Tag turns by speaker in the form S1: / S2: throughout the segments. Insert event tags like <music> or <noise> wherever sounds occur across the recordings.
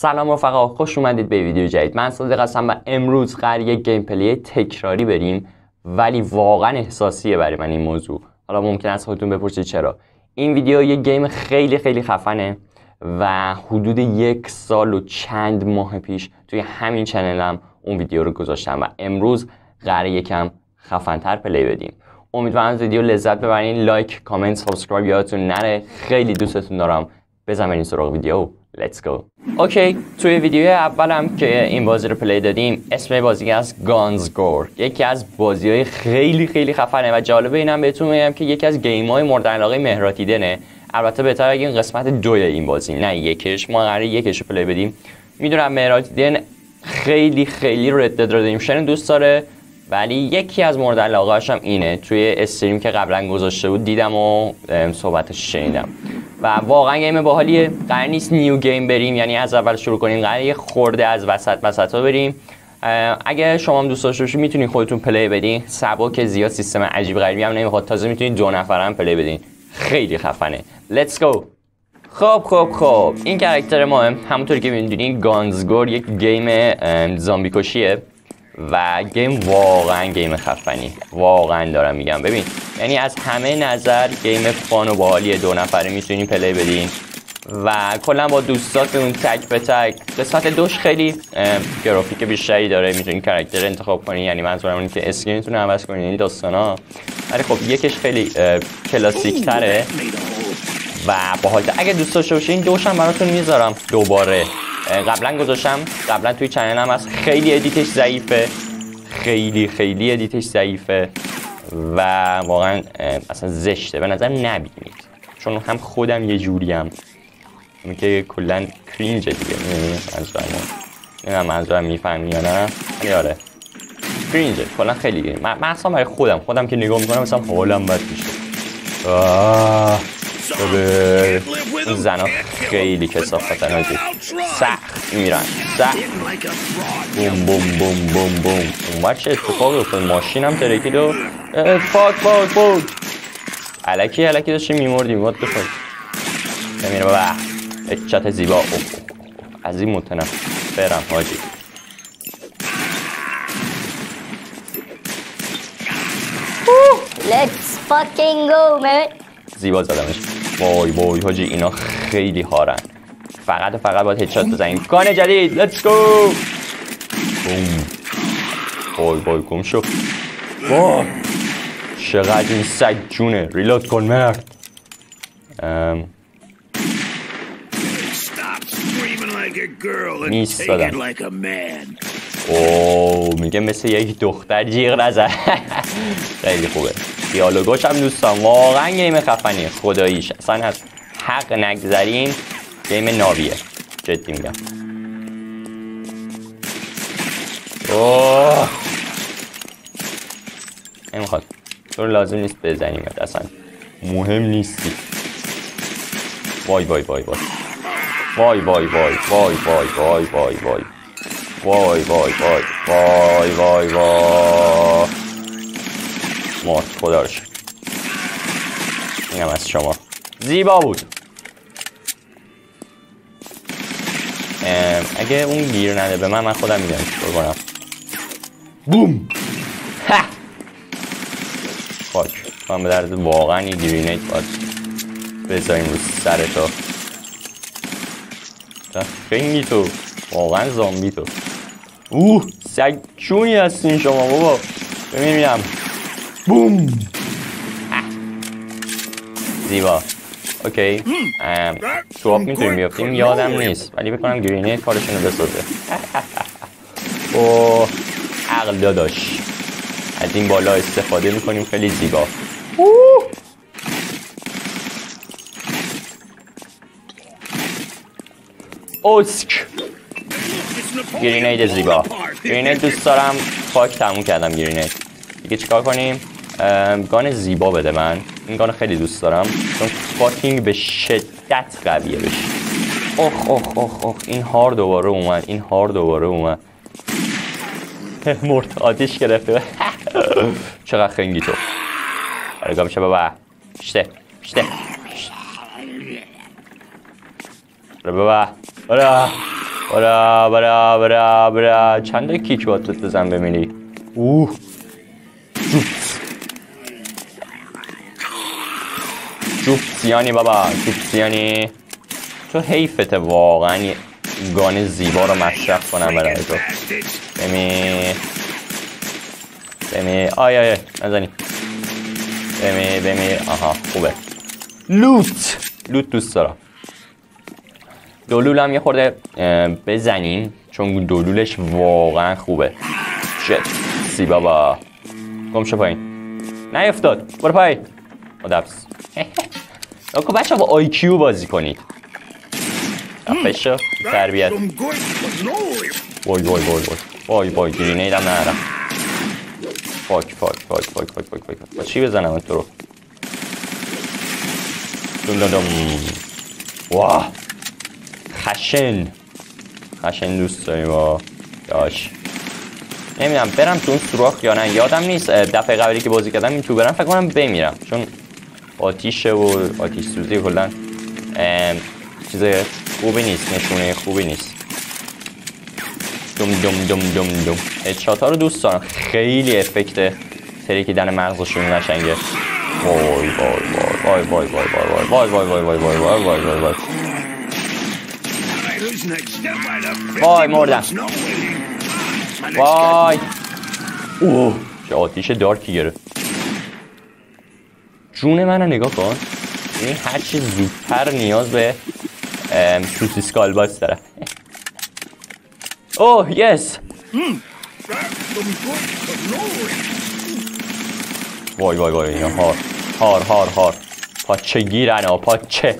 S1: سلام رفقا خوش اومدید به ویدیو جدید. من صادق هستم و امروز قرار یک gameplay تکراری بریم ولی واقعا احساسیه برای من این موضوع. حالا ممکن است خودتون بپرسید چرا. این ویدیو یک game خیلی خیلی خفنه و حدود یک سال و چند ماه پیش توی همین channel م اون ویدیو رو گذاشتم و امروز قرار یکم خفنتر play بدیم. امیدوارم از ویدیو لذت ببرین. like comment subscribe یادتون نره. خیلی دوستتون دارم. بزن سراغ ویدیو. Let's go. OK توی ویدیو اولم که این بازی رو play دادیم اسم بازی از Guns Gore. یکی از بازی های خیلی خیلی خفنه و جالبه اینم بهتون میگم که یکی از game های مورد علاقه مهراد هیدنه البته بهتر بگیم قسمت دوی این بازی نه یکش. ما قراره یکش رو play بدیم. می‌دونم مهراد هیدن خیلی خیلی Red Dead Redemption دوست داره ولی یکی از مورد علاقه هم اینه. توی stream که قبلا گذاشته بود دیدم و صحبتش شنیدم. و واقعا game باحالیه. قرار نیست new game بریم یعنی از اول شروع کنیم. قرار یه خورده از وسط وسط ها بریم. اگه شما هم دوست داشته باشید می‌تونید خودتون play بدین. که زیاد سیستم عجیب غریبی هم نمی‌خواد. تازه می‌تونید دو نفر هم play بدین. خیلی خفنه. Let's go خب خب خب. این character ما همونطوری که می‌دونین Guns Gore یک game زامبی کشیه و game واقعا game خفنی. واقعا دارم میگم. ببین یعنی از همه نظر game fun و باحالی دو نفره می‌تونین play بدین. و کلا با دوستاتون تک به تک. قسمت دوش خیلی گرافیک بیشتری داره. می‌تونین character انتخاب کنین یعنی منظورم اینه که skin تون رو عوض کنین این داستانا. ولی خب یکش خیلی کلاسیک تره و باحال. اگه دوست داشته باشین دوشم براتون می‌ذارم. دوباره. قبلا گذاشتم. قبلا توی channel هم هست. خیلی edit ش ضعیفه. خیلی خیلی ادیتش ضعیفه. و واقعا اصلا زشته. به نظر نبینید. چون هم خودم یه جوریم. که کلا کرینجه دیگه. منظورم منظورم می‌فهمی یا نه. ولی آره. کرینجه کلا خیلی من اصلا برای خودم خودم که نگاه می‌کنم مثلا حالم بد میشه. ببه اون زنا خیلی کسافتن هاجی سخت میرن. سخت. بوم بوم بوم بوم بوم. اون چه اتفاقی افتاد؟ ماشینم ترکید و فاک فاک فاک علکی علکی داشتی میمردیم. وات بخواد نمیره بابا. اچت زیبا. از این متنفرم حاجی
S2: Let's fucking go, man.
S1: زیبا زدمش. وای وای حاجی اینا خیلی هارن. فقط و فقط باید هدشات بزنیم. گان جدید لیتس گو بوم. وای وای گم شو. وای. چقدر این سگ جونه. ریلود کن مرد. نیست دادم اوه میگه مثل یک دختر جیغ نزد <laughs> خیلی خوبه. دیالوگاش هم دوستان واقعا گیم خفنیه خداییش اصلا از حق نگذریم گیم ناویه جدی میگم اوه نمی‌خواد تو لازم نیست بزنیم اصلا مهم نیستی وای وای وای وای وای وای وای وای وای وای وای وای وای وای وای وای وای وای مرد خدا رو اینم از شما. زیبا بود. اگه اون گیر نده به من من خودم می‌دونم چطور کنم؟ بوم! ها! خاک. من به درد واقعا یه گرینیت باید بذاریم رو سر تو. خیلی تو. واقعا زامبی تو. اوه! سگ چونی هستین شما بابا. ببینیم بوم <laughs> زیبا. اوکی. تو آب می‌تونیم بیافتیم یادم نیست. ولی بکنم گرینه کارشون رو بسازه. <laughs> او عقل داداش. از این بالا استفاده می‌کنیم. خیلی زیبا. اوسک. گرینید زیبا. گرینید دوست دارم. پاک تموم کردم گرینید دیگه چیکار کنیم؟ گان زیبا بده من. این گان خیلی دوست دارم. چون فاکینگ به شدت قویه بشه اخ اخ اخ اخ این هار دوباره اومد. این هار دوباره اومد. مرد آتیش گرفته. <laughs> چقدر خنگی تو. آره میشه بابا. شته شته آره بابا. آره. برا برا برا برا چند کیک باید بزن بمیری اوه. جوب سیانی بابا جوب سیانی تو حیفته واقعا. گان زیبا رو مصرف کنم برای تو. بمی بمی آی آی نزنی. بمی بمی آها خوبه. لوت. لوت دوست دارم. دولول هم یه خورده بزنیم چون دولولش واقعا خوبه. شت. سی بابا گم شو پایین. نیفتاد. برو پای. خدافز <laughs> نکو بچه با آیکیو بازی کنید. بشه تربیت. وای وای وای وای. وای وای grenade هم ندارم fuck fuck fuck fuck fuck fuck fuck. با چی بزنم تو رو؟ دم دم دم. واه. خشن. خشن دوست داریم داداش. نمی‌دونم برم تو اون سوراخ یا نه. یادم نیست دفعه قبلی که بازی کردم این تو برم. فکر کنم بمیرم چون آتیشه و آتیش سوزی کلا چیز خوبی نیست نشونه خوبی نیست دم دم دم دم دم ادشات ها رو دوست دارم خیلی افکت تریکیدن مغزشون قشنگه وای وای وای وای وای وای وای وای وای وای وای وای وای وای وای وای مردم وای اوه چه آتیش دارکی گرفت جون من نگاه کن. این هر چی زودتر نیاز به سوسیس کالباس داره. <laughs> اوه یس. وای وای وای اینا هار هار هار هار. پاچه گیرن ها پاچه.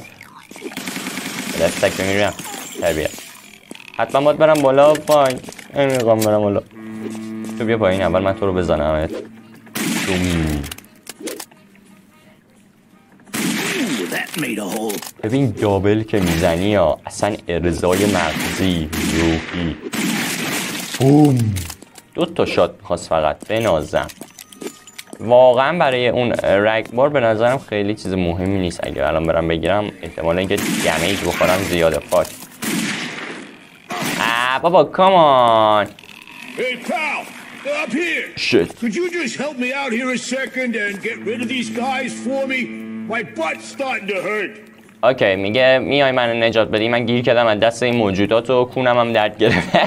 S1: دستک بمیرم تربیت حتما باید برم بالا. پایین نمی‌خوام برم بالا. تو بیا پایین اول من تو رو بزنم. ببین دابل که می‌زنی یا اصلا ارزای مغزی روحی بوم دو تا شات می‌خواست فقط بنازم واقعا برای اون رگ بار به نظرم خیلی چیز مهمی نیست اگر الان برم بگیرم احتمال اینکه دمیج بخورم زیاده پاک آه بابا کامان
S3: Hey, pal! Up here!
S1: Shit.
S3: Could you just help me out here a second and get rid of these guys for me?
S1: اوکی میگه میای من نجات بدی. من گیر کردم از دست این موجودات و کونم هم درد گرفت.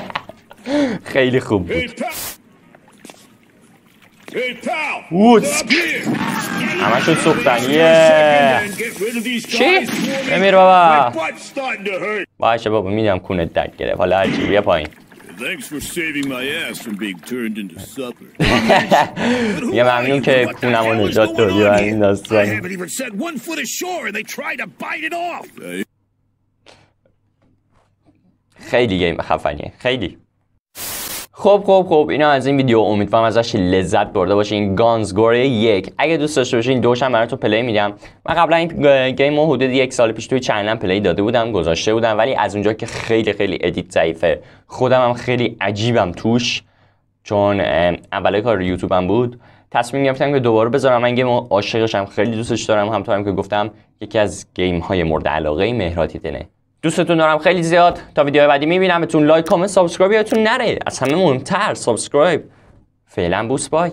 S1: <laughs> خیلی خوب بود.
S3: وودز
S1: همشون سوختن یه چی؟ بمیر بابا. باشه بابا میدم کونت درد گرفت. حالا هرچی بیا پایین.
S3: Thanks for saving my ass from being turned into supper.
S1: ja mam miękkie kunamo nyt ottoliva innostuin.
S3: I haven't even set one foot ashore and they try to bite it off.
S1: Khayli game, fajnie. Khayli. خب خب خب اینا از این ویدیو امیدوارم ازش لذت برده باشین گانز گوره یک. اگه دوست داشته باشین دوشم براتون پلی میدم. من قبلا این game رو حدود یک سال پیش توی channel م play داده بودم گذاشته بودم ولی از اونجا که خیلی خیلی edit ضعیفه. خودم هم خیلی عجیبم توش چون اول کار یوتیوبم بود. تصمیم گرفتم که دوباره بذارم. من game عاشقشم. خیلی دوستش دارم. همونطورم که گفتم یکی از game های مورد علاقه مهراد هیدنه دوستتون دارم خیلی زیاد. تا ویدیو بعدی می‌بینم. بهتون like comment subscribe یادتون نره. از همه مهمتر subscribe. فعلا بوس
S4: bye.